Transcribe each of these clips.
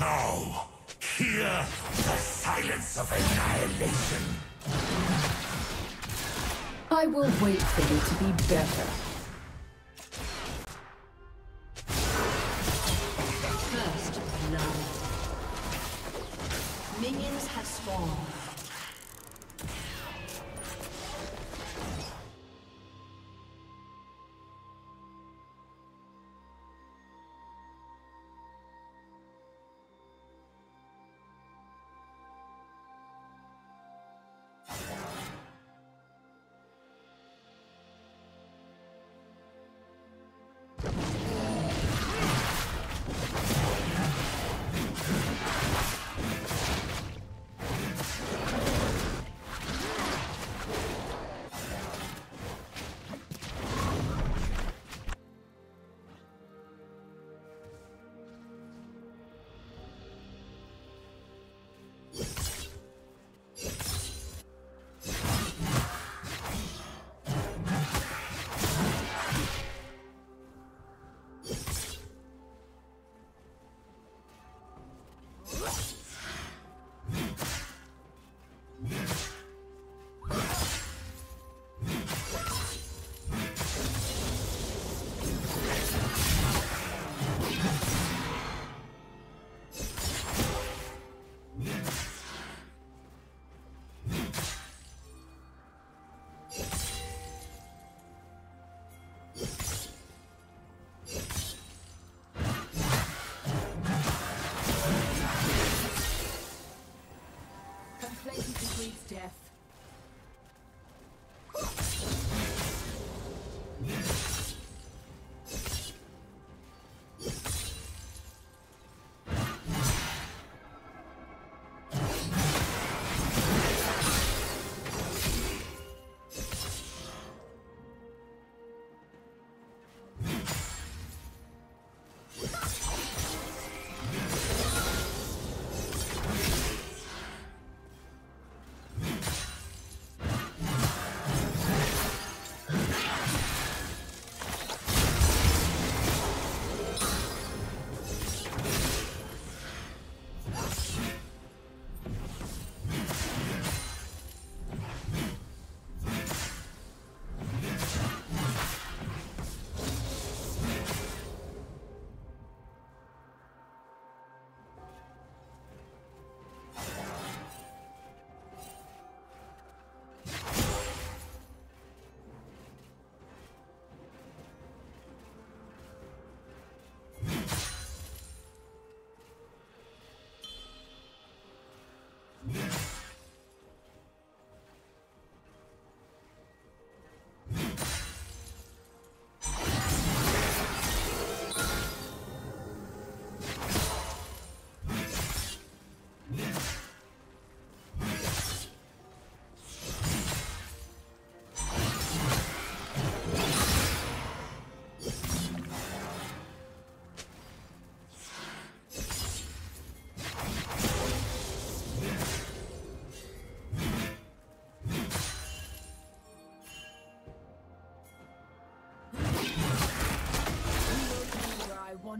Now, hear the silence of annihilation. I will wait for you to be better. First blood. Minions have spawned.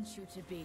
Want you to be.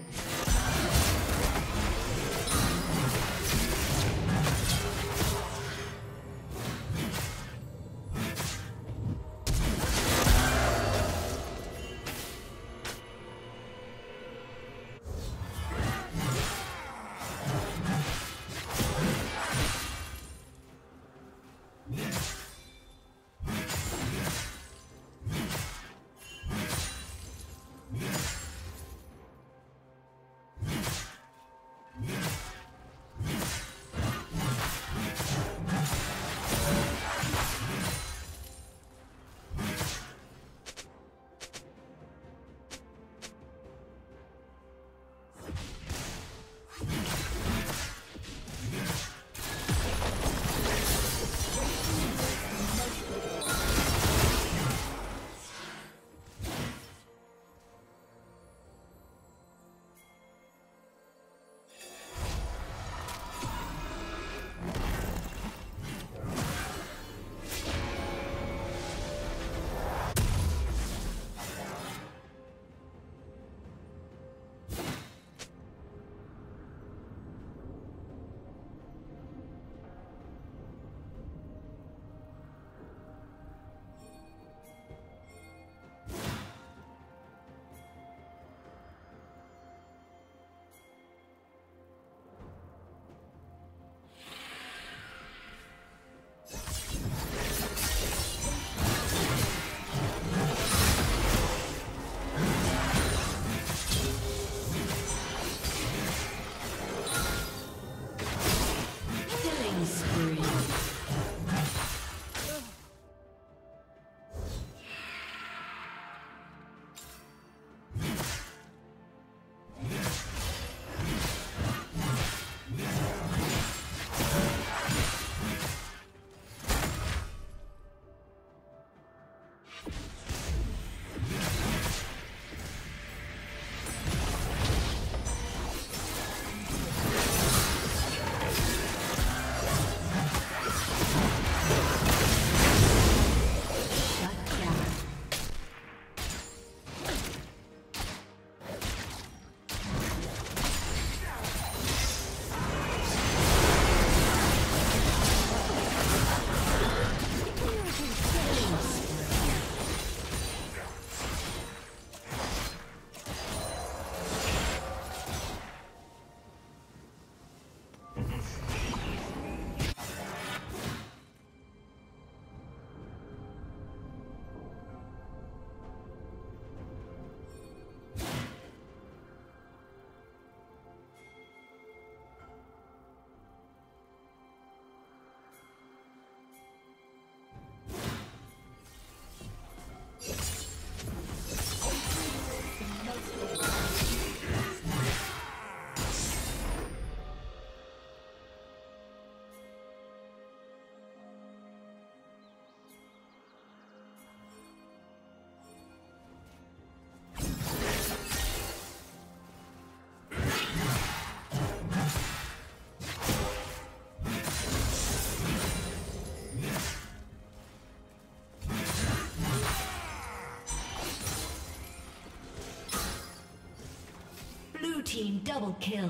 Team double kill.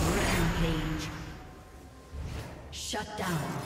Rampage. Shut down.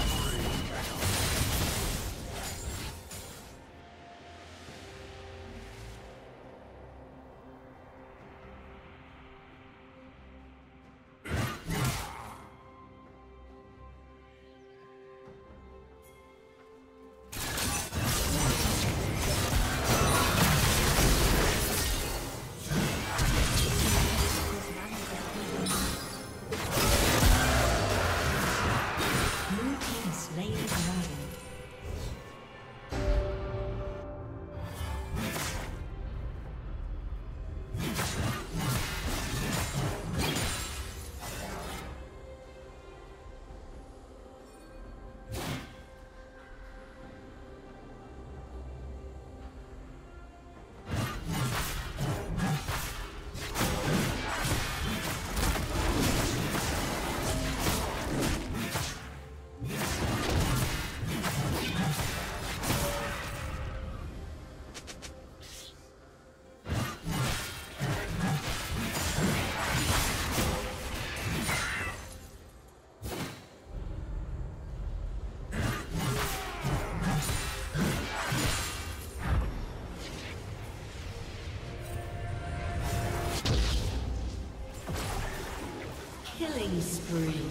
spree.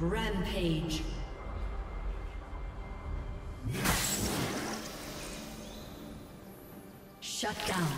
Rampage. Shut down.